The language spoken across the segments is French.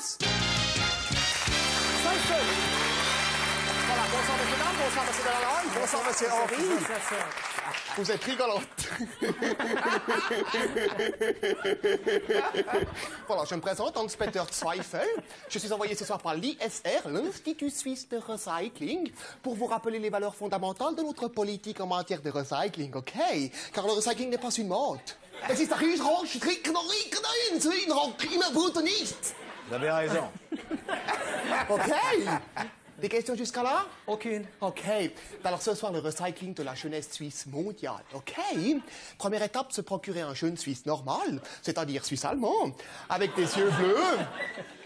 Voilà, bonsoir messieurs, dames, bonsoir monsieur bonsoir monsieur Henri. Vous êtes rigolote. voilà, je me présente, Hans-Peter Zweifel. Je suis envoyé ce soir par l'ISR, l'Institut Suisse de Recycling, pour vous rappeler les valeurs fondamentales de notre politique en matière de recycling, ok? Car le recycling n'est pas une mode. Es ist ein Rausch, trinken und riechen ein, so ein Rock, immer gut und nicht. Vous avez raison. Ok Des questions jusqu'à là? Aucune. Ok. Alors ce soir, le recycling de la jeunesse suisse mondiale. Ok. Première étape, se procurer un jeune suisse normal, c'est-à-dire suisse-allemand, avec des yeux bleus,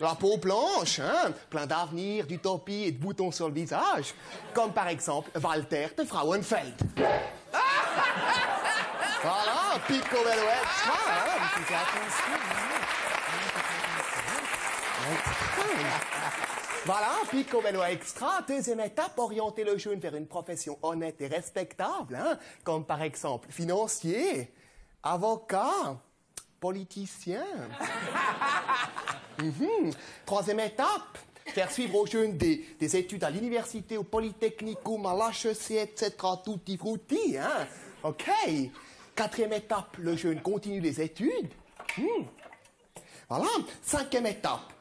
la peau blanche, hein, plein d'avenir, d'utopie et de boutons sur le visage, comme par exemple Walter de Frauenfeld. voilà, Pico Bello Extra, hein, vous Voilà, Pico Bello Extra. Deuxième étape, orienter le jeune vers une profession honnête et respectable, hein, comme par exemple financier, avocat, politicien. Mhm. Troisième étape, faire suivre aux jeunes des, des études à l'université, au polytechnicum, à l'HEC, etc., tutti frutti, hein. OK. Quatrième étape, le jeune continue les études. Hmm. Voilà. Cinquième étape,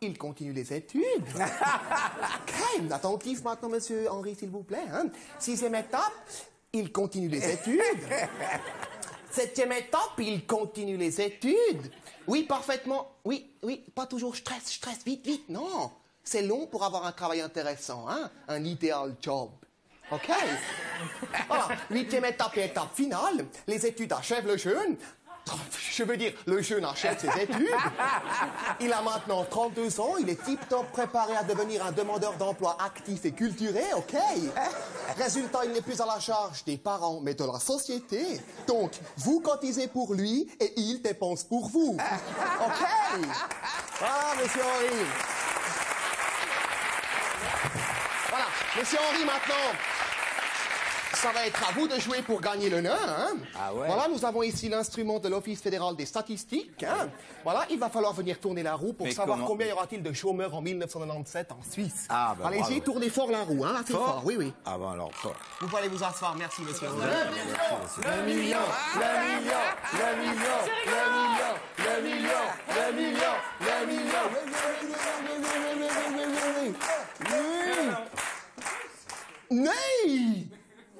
il continue les études. Calme, attentif maintenant, monsieur Henri, s'il vous plaît. Hein. Sixième étape, il continue les études. Septième étape, il continue les études. Oui, parfaitement. Oui, oui, pas toujours stress, stress, vite, vite. Non, c'est long pour avoir un travail intéressant, hein, un idéal job. OK? Voilà, huitième étape et étape finale, les études achèvent le jeune. Je veux dire, le jeune achète ses études. Il a maintenant 32 ans, il est tip-top préparé à devenir un demandeur d'emploi actif et culturé, ok Résultat, il n'est plus à la charge des parents, mais de la société. Donc, vous cotisez pour lui et il dépense pour vous. Ok Voilà, monsieur Henri. Voilà, monsieur Henri, maintenant, ça va être à vous de jouer pour gagner le nain. Hein? Ah ouais? Voilà, nous avons ici l'instrument de l'Office fédéral des statistiques. Hein? Voilà, il va falloir venir tourner la roue pour Mais savoir comment- combien y aura-t-il de chômeurs en 1997 en Suisse. Ah, bah, Allez-y, tournez fort la roue, hein, assez fort. Oui, oui. Ah bon, alors, fort. Vous pouvez aller vous asseoir. Merci, monsieur. Le million, le million, le million, le million, le million, le million, le million. Nee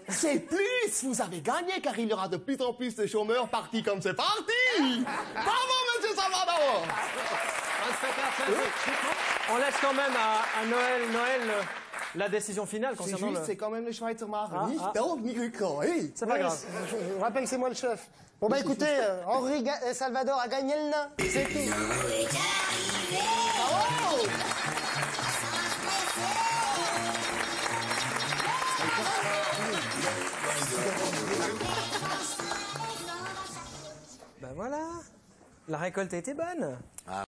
C'est plus Vous avez gagné car il y aura de plus en plus de chômeurs partis comme c'est parti Bravo, monsieur Salvador On laisse quand même à, à Noël, Noël euh, la décision finale C'est concernant juste, le... c'est quand même le Schweizer Mark. Ah, ah. rückgängig. C'est pas Oui, grave. je, rappelle que c'est moi le chef. Bon bah écoutez, euh, Henri Ga- euh, Salvador a gagné le nain. C'est tout. La récolte a été bonne.